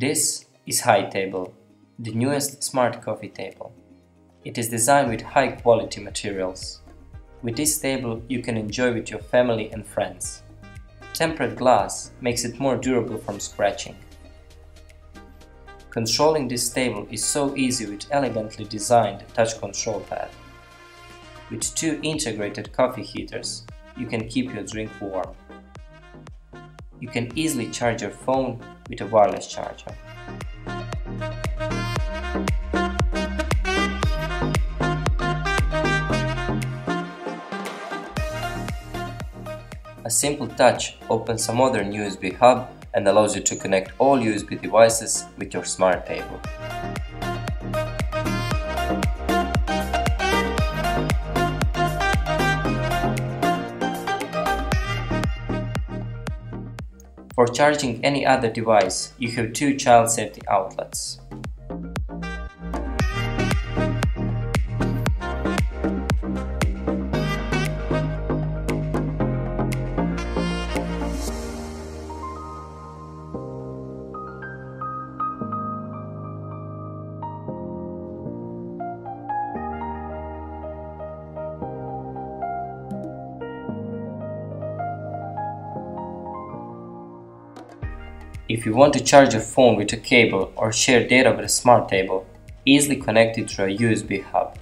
This is HiTable, the newest smart coffee table. It is designed with high quality materials. With this table you can enjoy with your family and friends. Tempered glass makes it more durable from scratching. Controlling this table is so easy with elegantly designed touch control pad. With two integrated coffee heaters, you can keep your drink warm. You can easily charge your phone with a wireless charger. A simple touch opens a modern USB hub and allows you to connect all USB devices with your smart table. For charging any other device, you have two child safety outlets. If you want to charge your phone with a cable or share data with a smart table, easily connect it through a USB hub.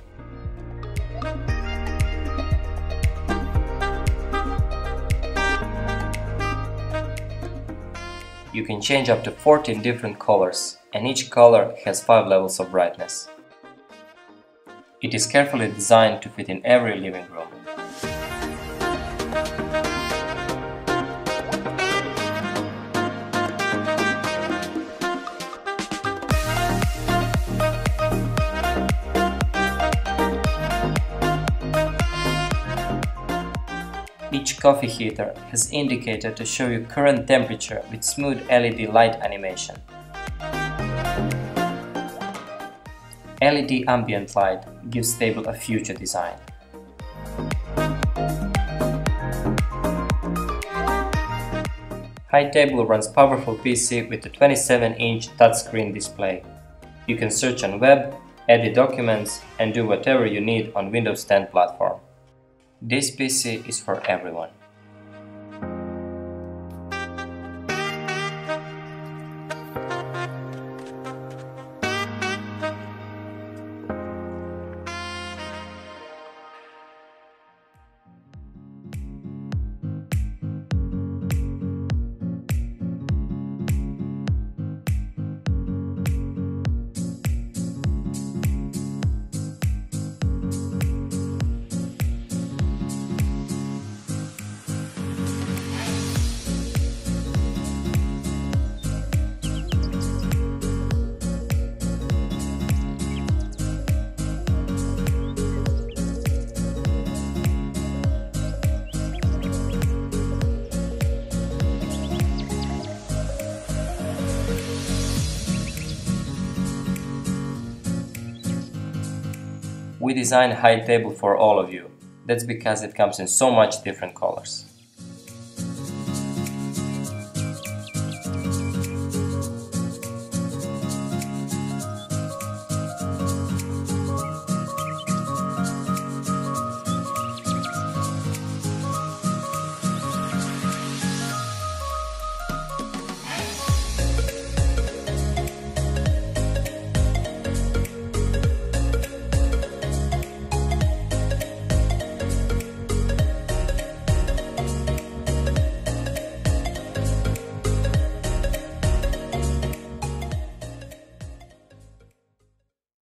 You can change up to 14 different colors and each color has 5 levels of brightness. It is carefully designed to fit in every living room. Each coffee heater has indicator to show you current temperature with smooth LED light animation. LED ambient light gives table a future design. HiTable runs powerful PC with a 27-inch touchscreen display. You can search on web, edit documents and do whatever you need on Windows 10 platform. This PC is for everyone. We designed HiTable for all of you. That's because it comes in so much different colors.